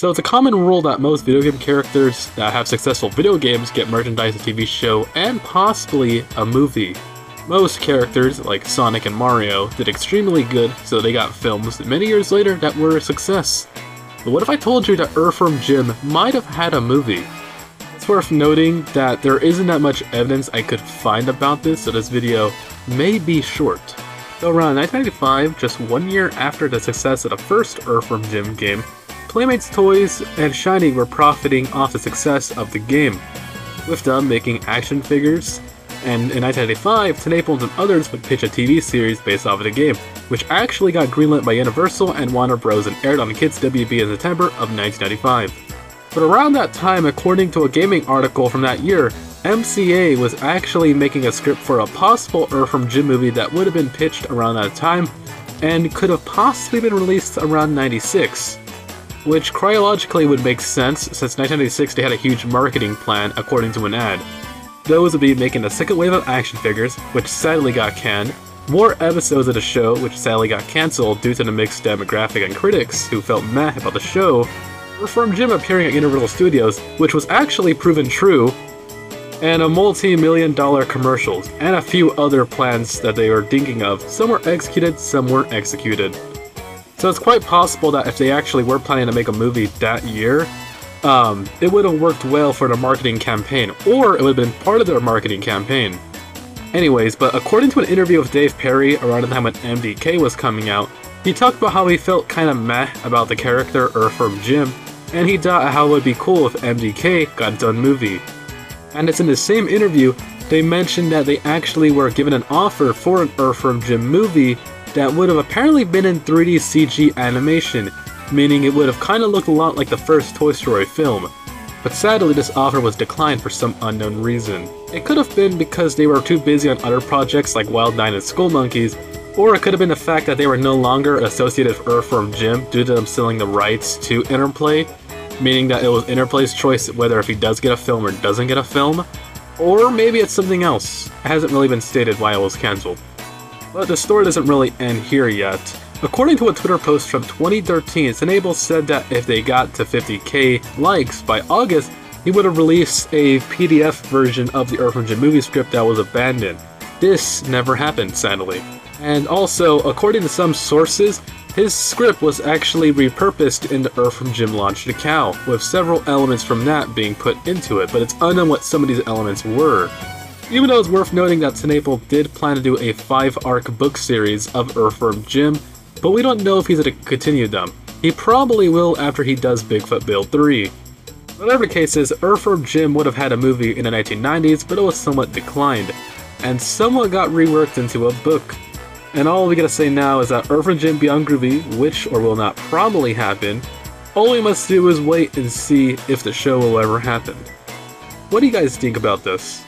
So it's a common rule that most video game characters that have successful video games get merchandise, a TV show, and possibly a movie. Most characters, like Sonic and Mario, did extremely good, so they got films many years later that were a success. But what if I told you that Earthworm Jim might have had a movie? It's worth noting that there isn't that much evidence I could find about this, so this video may be short. So around 1995, just one year after the success of the first Earthworm Jim game, Playmates Toys and Shiny were profiting off the success of the game, with them making action figures, and in 1995, Naples and others would pitch a TV series based off of the game, which actually got greenlit by Universal and Warner Bros. and aired on Kids WB in September of 1995. But around that time, according to a gaming article from that year, MCA was actually making a script for a possible Earthworm Jim movie that would have been pitched around that time, and could have possibly been released around 96 which chronologically would make sense since 1996 they had a huge marketing plan according to an ad. Those would be making a second wave of action figures, which sadly got canned, more episodes of the show, which sadly got cancelled due to the mixed demographic and critics who felt meh about the show, Earthworm Jim appearing at Universal Studios, which was actually proven true, and a multi-million dollar commercials, and a few other plans that they were thinking of. Some were executed, some weren't executed. So it's quite possible that if they actually were planning to make a movie that year, um, it would have worked well for their marketing campaign, or it would have been part of their marketing campaign. Anyways, but according to an interview with Dave Perry around the time when MDK was coming out, he talked about how he felt kinda meh about the character Earthworm Jim, and he thought how it would be cool if MDK got own movie. And it's in the same interview, they mentioned that they actually were given an offer for an Earthworm Jim movie that would have apparently been in 3D CG animation, meaning it would have kinda looked a lot like the first Toy Story film. But sadly, this offer was declined for some unknown reason. It could have been because they were too busy on other projects like Wild 9 and Skullmonkeys, or it could have been the fact that they were no longer associated with Earthworm Jim due to them selling the rights to Interplay, meaning that it was Interplay's choice whether if he does get a film or doesn't get a film. Or maybe it's something else. It hasn't really been stated why it was cancelled. But the story doesn't really end here yet. According to a Twitter post from 2013, TenNapel said that if they got to 50k likes by August, he would have released a PDF version of the Earthworm Jim movie script that was abandoned. This never happened, sadly. And also, according to some sources, his script was actually repurposed in the Earthworm Jim Launch the Cow, with several elements from that being put into it, but it's unknown what some of these elements were. Even though it's worth noting that TenNapel did plan to do a 5-arc book series of Earthworm Jim, but we don't know if he's going to continue them. He probably will after he does Bigfoot Build 3. Whatever the case is, Earthworm Jim would have had a movie in the 1990s, but it was somewhat declined, and somewhat got reworked into a book. And all we gotta say now is that Earthworm Jim Beyond Groovy, which or will not probably happen, all we must do is wait and see if the show will ever happen. What do you guys think about this?